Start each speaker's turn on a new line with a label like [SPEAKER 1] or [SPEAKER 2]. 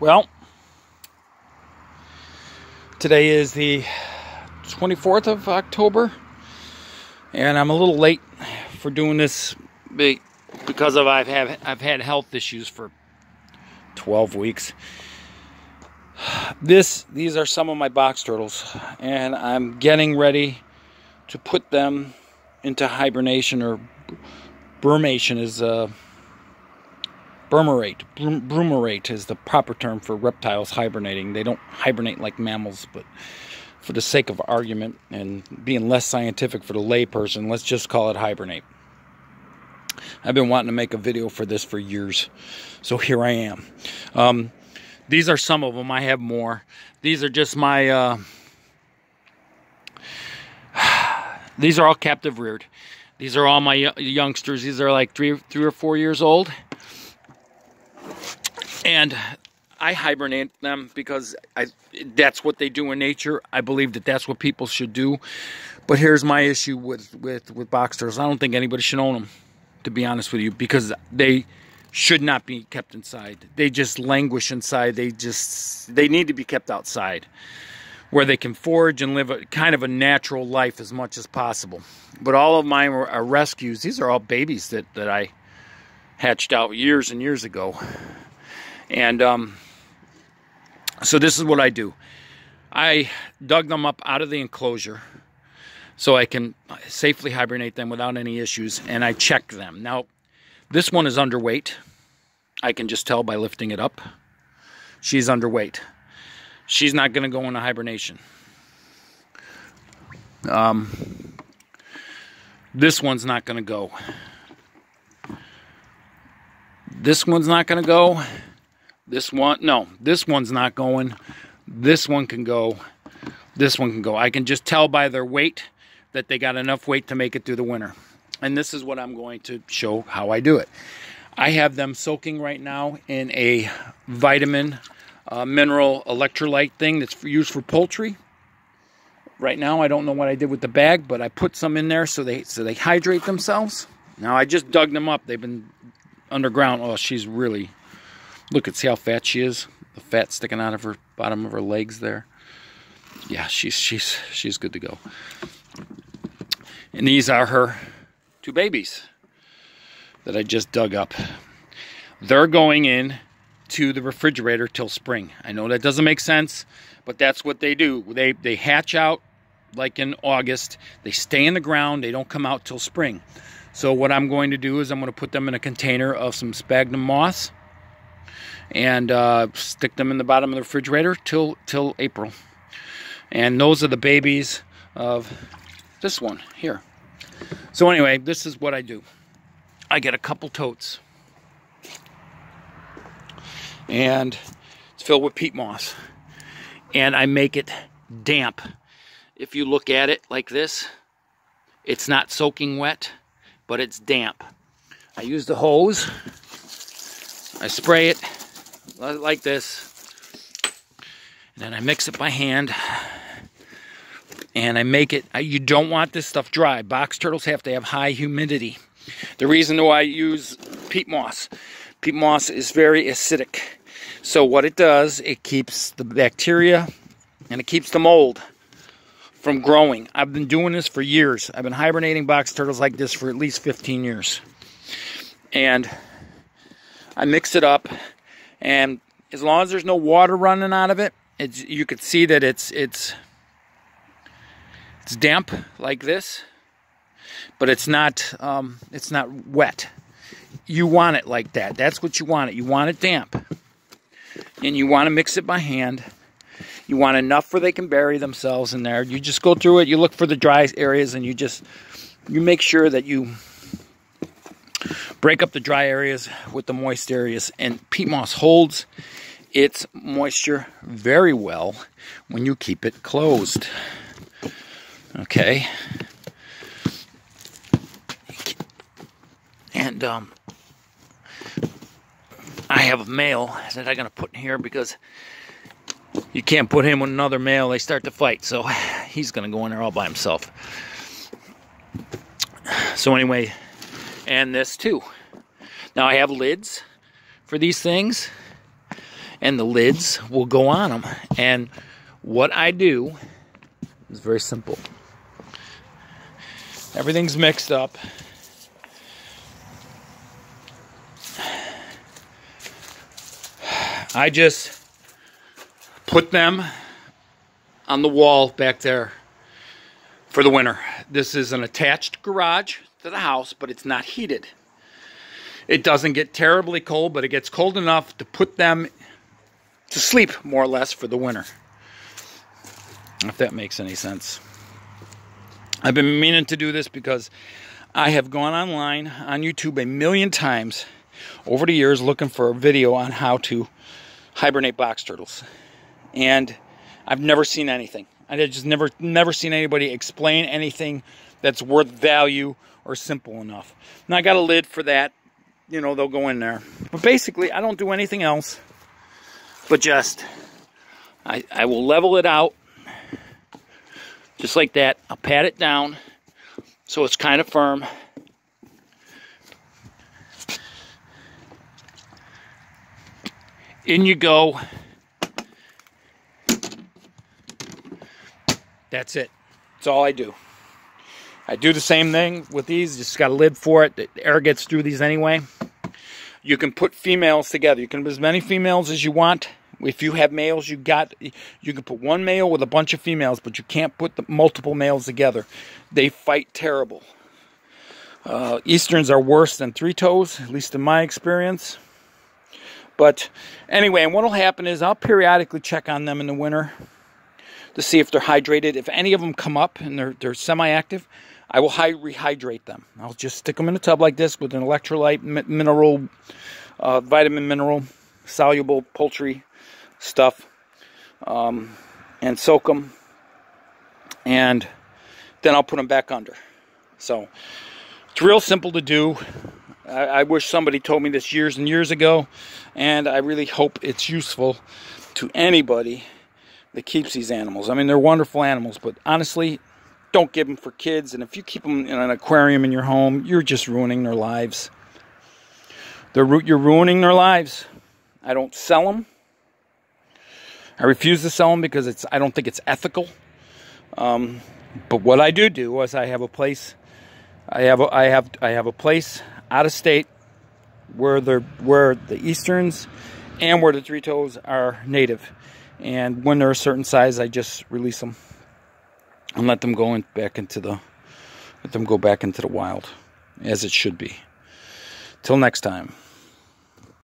[SPEAKER 1] Well, today is the 24th of October, and I'm a little late for doing this because of I've I've had health issues for 12 weeks. This these are some of my box turtles, and I'm getting ready to put them into hibernation or brumation is uh, Brumerate. Brumerate is the proper term for reptiles hibernating. They don't hibernate like mammals, but for the sake of argument and being less scientific for the layperson, let's just call it hibernate. I've been wanting to make a video for this for years, so here I am. Um, these are some of them. I have more. These are just my. Uh, these are all captive reared. These are all my youngsters. These are like three, three or four years old. And I hibernate them because I, that's what they do in nature. I believe that that's what people should do. But here's my issue with, with, with box turtles. I don't think anybody should own them, to be honest with you, because they should not be kept inside. They just languish inside. They just, they need to be kept outside where they can forage and live a kind of a natural life as much as possible. But all of mine are rescues. These are all babies that, that I hatched out years and years ago. And um, so this is what I do. I dug them up out of the enclosure so I can safely hibernate them without any issues. And I check them. Now, this one is underweight. I can just tell by lifting it up. She's underweight. She's not going to go into hibernation. Um, this one's not going to go. This one's not going to go. This one, no, this one's not going. This one can go. This one can go. I can just tell by their weight that they got enough weight to make it through the winter. And this is what I'm going to show how I do it. I have them soaking right now in a vitamin uh, mineral electrolyte thing that's used for poultry. Right now, I don't know what I did with the bag, but I put some in there so they so they hydrate themselves. Now I just dug them up. They've been underground. Oh, she's really Look at see how fat she is. The fat sticking out of her bottom of her legs there. Yeah, she's she's she's good to go. And these are her two babies that I just dug up. They're going in to the refrigerator till spring. I know that doesn't make sense, but that's what they do. They they hatch out like in August. They stay in the ground. They don't come out till spring. So what I'm going to do is I'm going to put them in a container of some sphagnum moss and uh, stick them in the bottom of the refrigerator till till April. And those are the babies of this one here. So anyway, this is what I do. I get a couple totes. And it's filled with peat moss. And I make it damp. If you look at it like this, it's not soaking wet, but it's damp. I use the hose. I spray it like this. And then I mix it by hand. And I make it, you don't want this stuff dry. Box turtles have to have high humidity. The reason why I use peat moss, peat moss is very acidic. So what it does, it keeps the bacteria and it keeps the mold from growing. I've been doing this for years. I've been hibernating box turtles like this for at least 15 years. And I mix it up and as long as there's no water running out of it, it's you could see that it's it's it's damp like this, but it's not um, it's not wet. You want it like that. That's what you want it. You want it damp, and you want to mix it by hand. You want enough where they can bury themselves in there. You just go through it. You look for the dry areas, and you just you make sure that you break up the dry areas with the moist areas. And peat moss holds its moisture very well when you keep it closed. Okay. And um, I have a male that I'm going to put in here because you can't put him with another male. They start to fight. So he's going to go in there all by himself. So anyway, and this too. Now I have lids for these things and the lids will go on them. And what I do is very simple. Everything's mixed up. I just put them on the wall back there for the winter. This is an attached garage to the house, but it's not heated. It doesn't get terribly cold, but it gets cold enough to put them to sleep, more or less, for the winter. If that makes any sense. I've been meaning to do this because I have gone online on YouTube a million times over the years looking for a video on how to hibernate box turtles. And I've never seen anything. I just never never seen anybody explain anything that's worth value or simple enough. Now I got a lid for that you know, they'll go in there. But basically, I don't do anything else but just, I, I will level it out just like that. I'll pat it down so it's kind of firm. In you go. That's it. That's all I do. I do the same thing with these. Just got a lid for it. The air gets through these anyway. You can put females together. You can put as many females as you want. If you have males, you got you can put one male with a bunch of females, but you can't put the multiple males together. They fight terrible. Uh, Easterns are worse than three toes, at least in my experience. But anyway, and what will happen is I'll periodically check on them in the winter to see if they're hydrated. If any of them come up and they're, they're semi-active, I will rehydrate them. I'll just stick them in a tub like this with an electrolyte, mineral, uh, vitamin, mineral, soluble poultry stuff, um, and soak them. And then I'll put them back under. So it's real simple to do. I, I wish somebody told me this years and years ago, and I really hope it's useful to anybody that keeps these animals. I mean, they're wonderful animals, but honestly, don't give them for kids. And if you keep them in an aquarium in your home, you're just ruining their lives. They're, you're ruining their lives. I don't sell them. I refuse to sell them because it's. I don't think it's ethical. Um, but what I do do is I have a place. I have a, I have I have a place out of state where the where the easterns and where the three toes are native. And when they're a certain size, I just release them and let them go in, back into the let them go back into the wild as it should be. Till next time.